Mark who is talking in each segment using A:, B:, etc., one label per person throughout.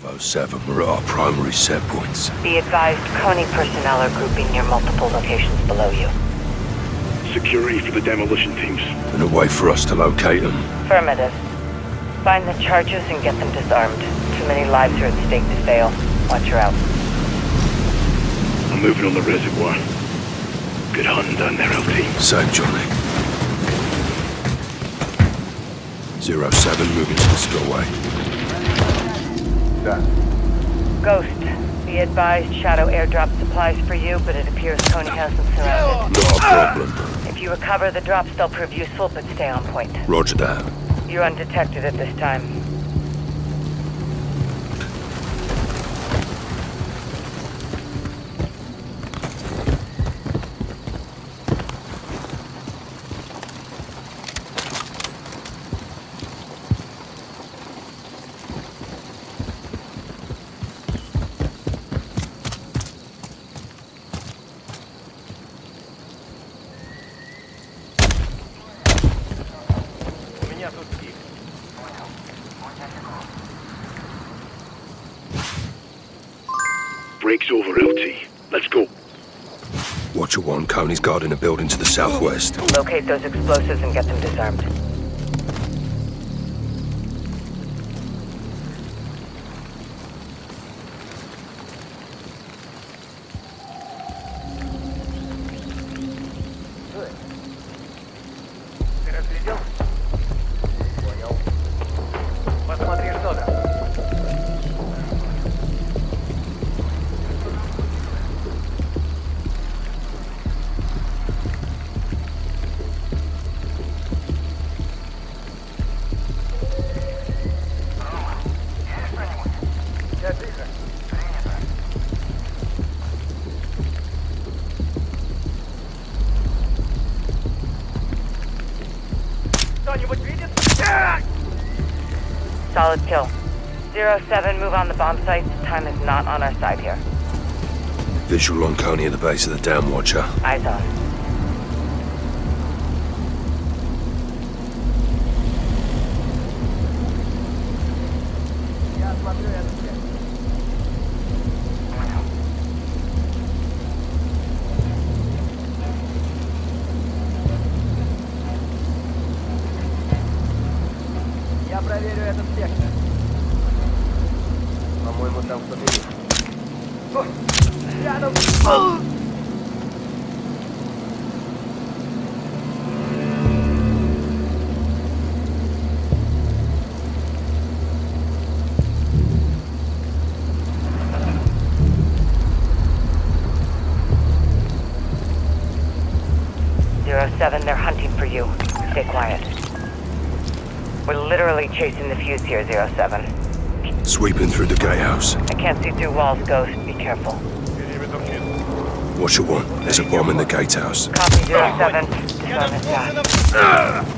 A: Bravo 7, we're at our primary set points.
B: Be advised, Konni personnel are grouping near multiple locations below you.
C: Security for the demolition teams.
A: And a way for us to locate them.
B: Affirmative. Find the charges and get them disarmed. Too many lives are at stake to fail. Watch her out.
C: I'm moving on the reservoir. Good hunting down there, LT.
A: Same, Johnny. Zero 07 moving to the spillway.
B: Ghost, be advised, Shadow airdrop supplies for you, but it appears Konni has them surrounded.
A: Not a problem.
B: If you recover the drops, they'll prove useful, but stay on point.
A: Roger that.
B: You're undetected at this time.
C: Break's over, LT. Let's go.
A: Watcher 1, Konni's guarding a building to the southwest.
B: Locate those explosives and get them disarmed. Solid kill. Zero 07, move on the bomb site. Time is not on our side here.
A: Visual on Konni at the base of the dam, Watcher.
B: Eyes on. 7, they're hunting for you. Stay quiet. We're literally chasing the fuse here, Zero 07.
A: Sweeping through the gatehouse.
B: I can't see through walls, Ghost. Be careful.
A: What you want? There's a bomb in the gatehouse.
B: Copy, Zero 07. Disarm and die.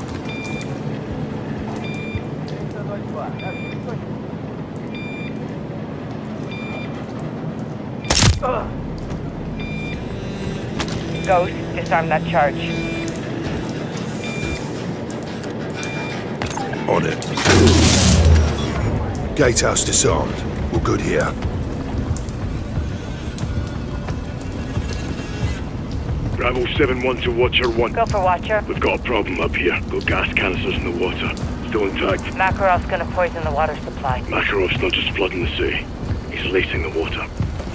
B: Ghost, disarm that charge.
A: On it. Gatehouse disarmed. We're good here.
C: Bravo 7-1 to Watcher 1.
B: Go for Watcher.
C: We've got a problem up here. Got gas canisters in the water. Still intact.
B: Makarov's gonna poison the water supply.
C: Makarov's not just flooding the sea. He's lacing the water.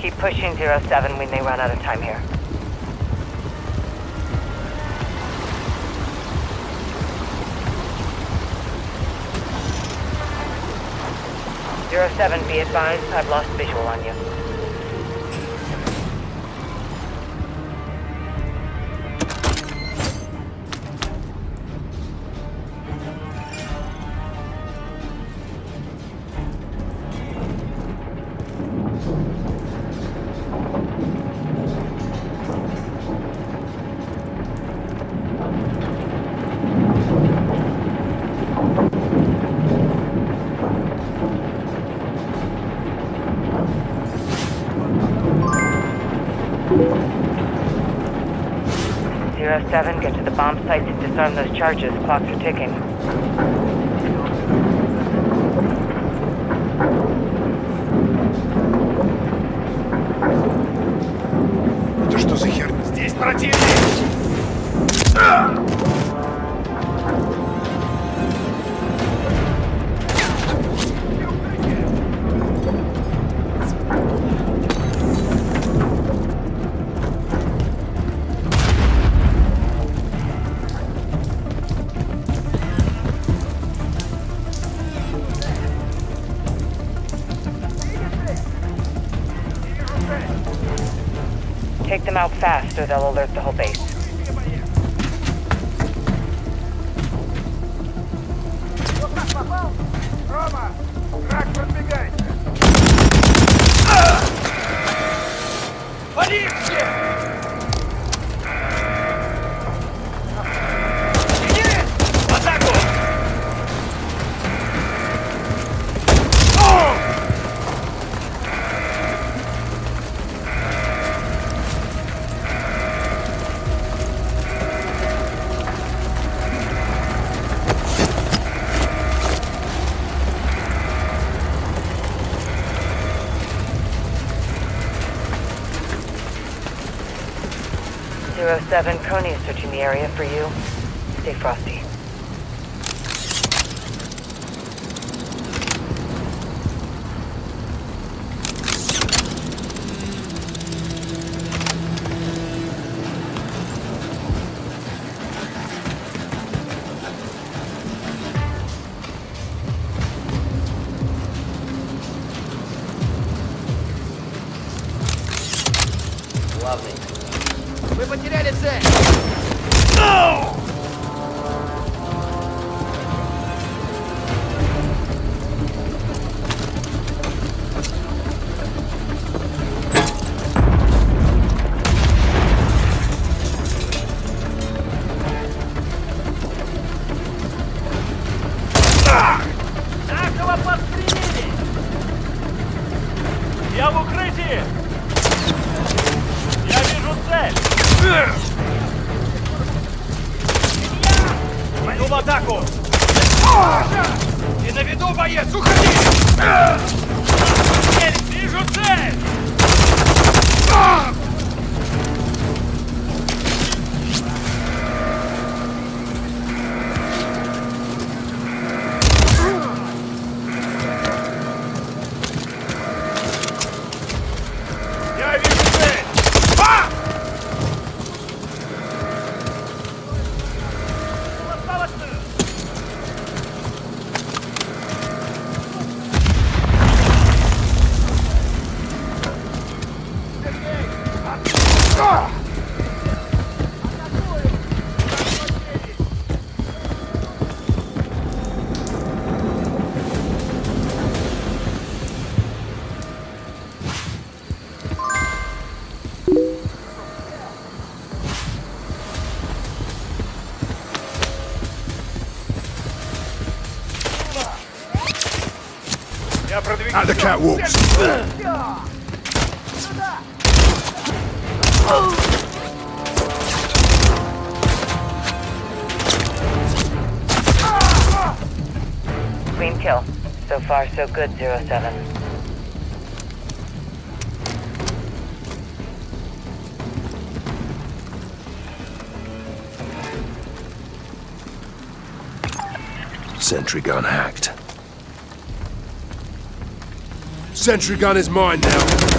B: Keep pushing Zero 07 when they run out of time here. Zero 07, be advised, I've lost visual on you. Zero-seven, get to the bomb site to disarm those charges. Clocks are ticking.
C: Это что
B: за херня? Здесь противник! them out fast or they'll alert the whole base. Roma! Area for you. Stay frosty.
D: Нашего подстрелили!
C: Я в укрытии! Я вижу цель! Иду в атаку! Ты на виду, боец! Уходи! Вижу цель!
E: At the catwalks.
B: Clean kill. So far, so good, Zero 07.
E: Sentry gun hacked. Sentry gun is mine now.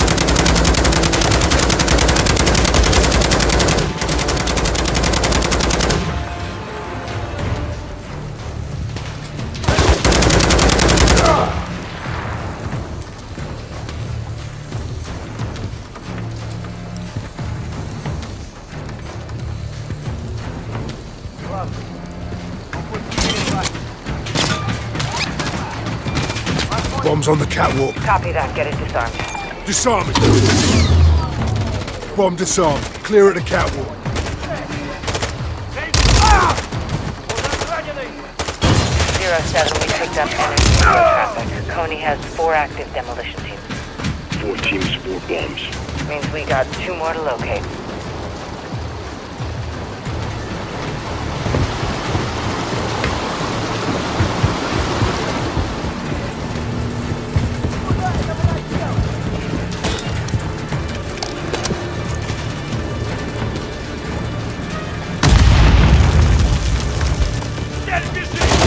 E: Bombs on the catwalk.
B: Copy that. Get it disarmed.
E: Disarm it. Bomb disarmed. Clear at the catwalk.
B: Zero 07, we picked up energy and traffic. Konni has four active demolition teams.
F: Four teams, four bombs.
B: Means we got two more to locate. Easy.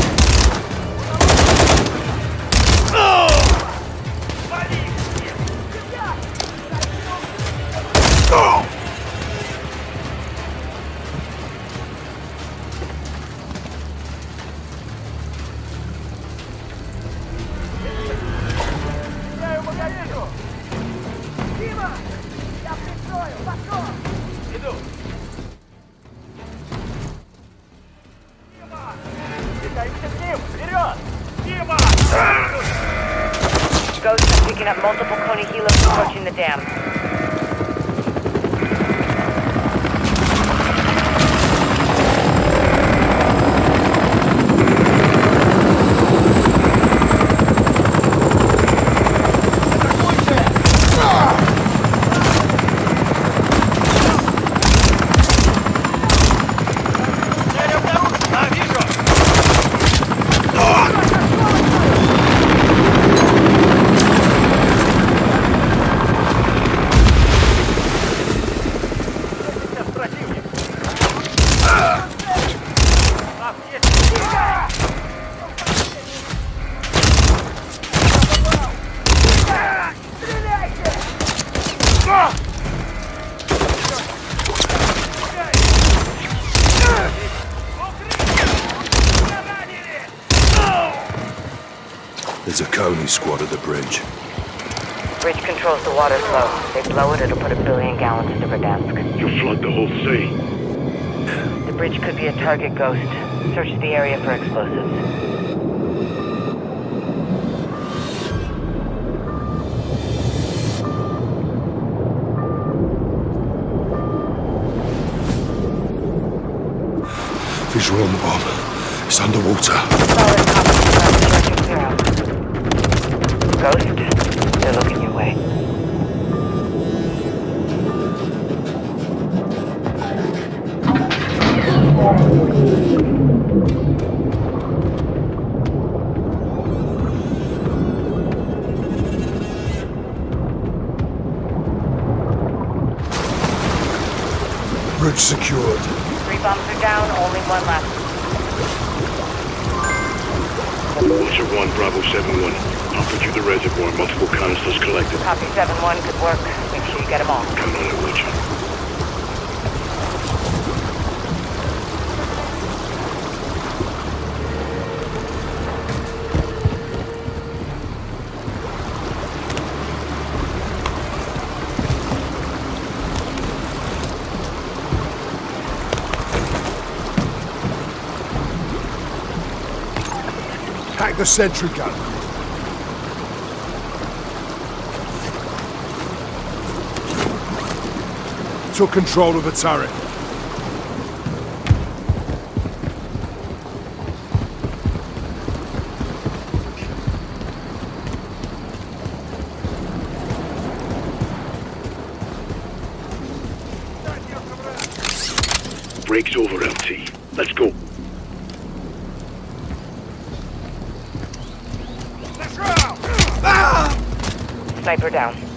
B: Helos approaching the dam.
A: There's a Konni squad at the bridge.
B: Bridge controls the water flow. They blow it, it'll put a billion gallons into Verdansk.
C: You'll flood the whole sea.
B: The bridge could be a target ghost. Search the area for explosives.
A: Visual on the bomb. It's underwater.
B: Solid copy. Searching zero. Ghost, they're looking your way.
A: Bridge secured.
B: Three bombs are down, only one left.
C: Watcher 1, Bravo 7-1. Halfway you the reservoir, multiple canisters collected.
B: Copy 7-1 could work. Make sure you get them all.
C: Count on it, Watcher.
A: Hack the sentry gun. Took control of the turret.
C: Breaks over, LT. Let's go.
B: Sniper down.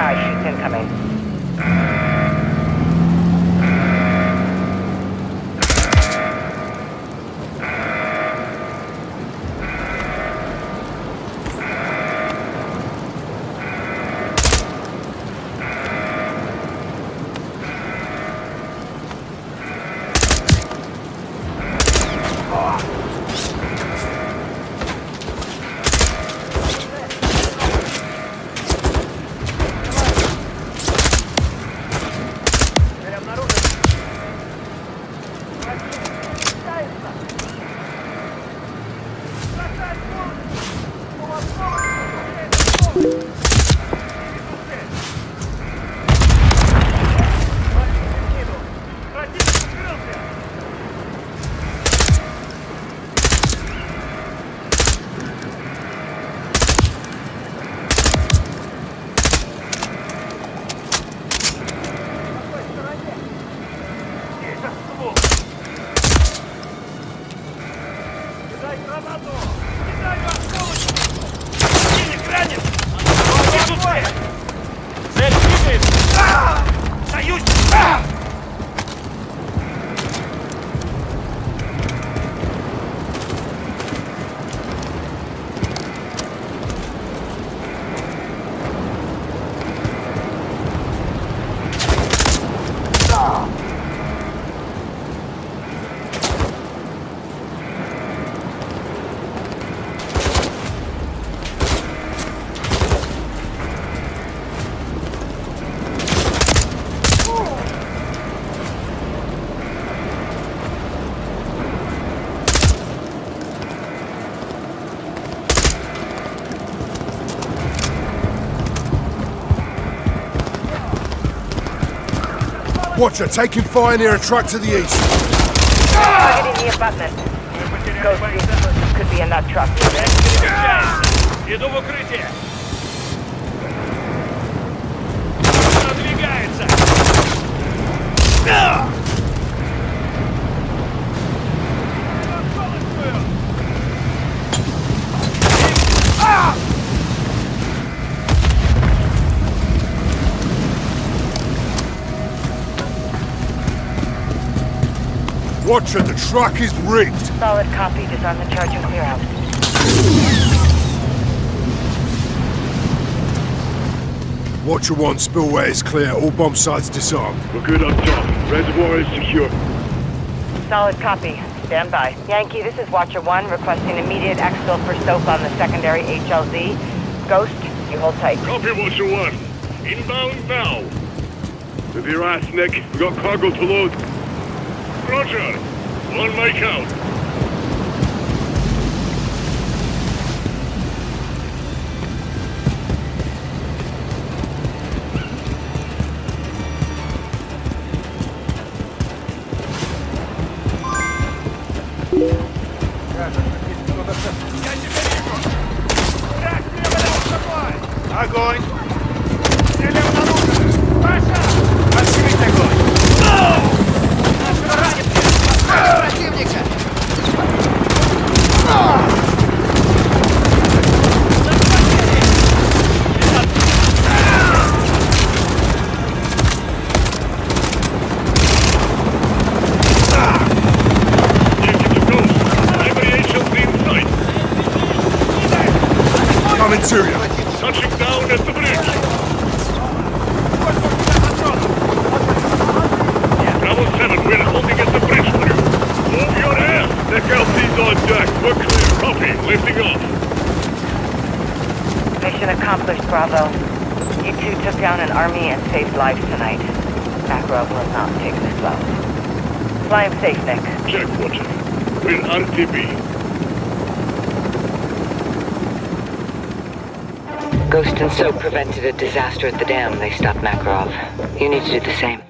B: Sky. Shoots incoming.
E: Кидай гранату! Кидай вас, Денег ранен! Цель двигает! Союзник!
A: Watcher, taking fire near a truck to the east.
B: Targeting the abutment.
E: Мы потеряли
B: Ghost, the
E: бойца.
B: explosives could be in that truck.
E: Перемещается. Иду в укрытие. Продвигается.
A: Watcher, the truck is rigged.
B: Solid copy. Disarm the charge and clear out.
A: Watcher 1, spillway is clear. All bomb sites disarmed.
C: We're good up top. Reservoir is secure.
B: Solid copy. Stand by. Yankee, this is Watcher 1 requesting immediate exfil for soap on the secondary HLZ. Ghost, you hold tight.
C: Copy, Watcher 1. Inbound now. With your ass, Nick. We got cargo to load. Roger. On my count. Ass. LC's on deck. We're clear. Copy. Lifting off.
B: Mission accomplished, Bravo. You two took down an army and saved lives tonight. Makarov will not take this slow. Fly him safe, Nick.
C: Check, Watcher. We're RTB.
B: Ghost and Soap prevented a disaster at the dam. They stopped Makarov. You need to do the same.